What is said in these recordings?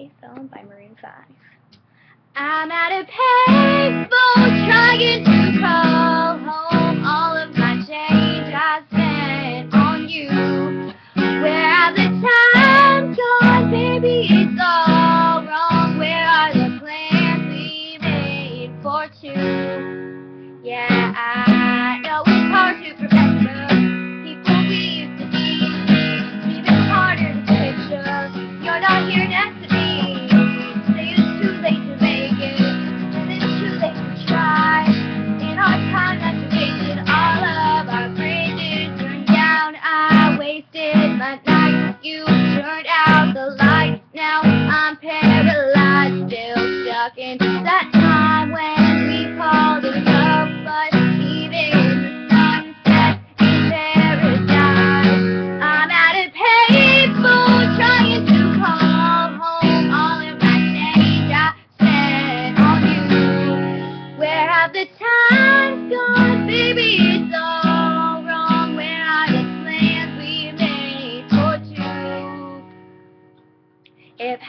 Payphone by Maroon 5. I'm at a payphone trying to call home all of my change I spent on you. Where have the time gone, baby? It's all wrong. Where are the plans we made for two? Yeah, I night. You turned out the lights. Now I'm paralyzed, still stuck in that time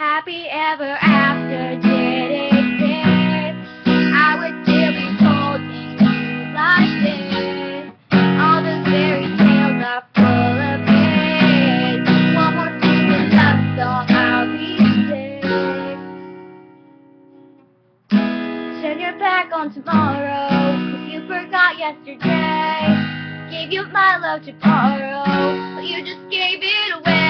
happy ever after did exist, I would be told things like this. All the fairy tales are full of hate. One more stupid love song, I'll be sick. Turn your back on tomorrow, 'cause you forgot yesterday. Gave you my love to borrow, but you just gave it away.